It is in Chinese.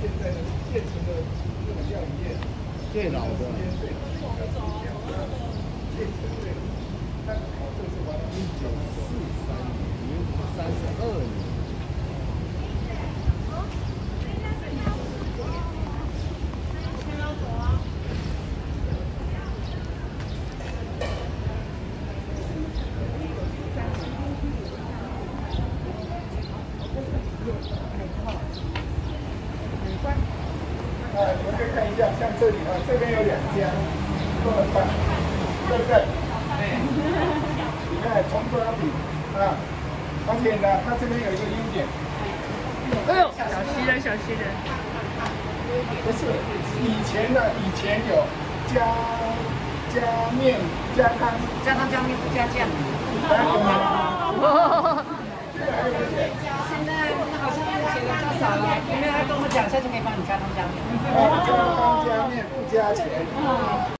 现在的现成的这个料理店，最老的。现成的，它考证是完一九四三年，民国三十二年。啊，你们可以看一下，像这里啊，这边有两家，这么大，对不对？对。你看葱抓饼啊，而且呢，它这边有一个优点。哎呦，小溪的小溪的。不是，以前的以前有加加面加汤，加汤加面不加酱。还有吗？现在好像写的少了，有没有要跟我们讲，下次可以帮你加汤加面。加汤加面不加钱。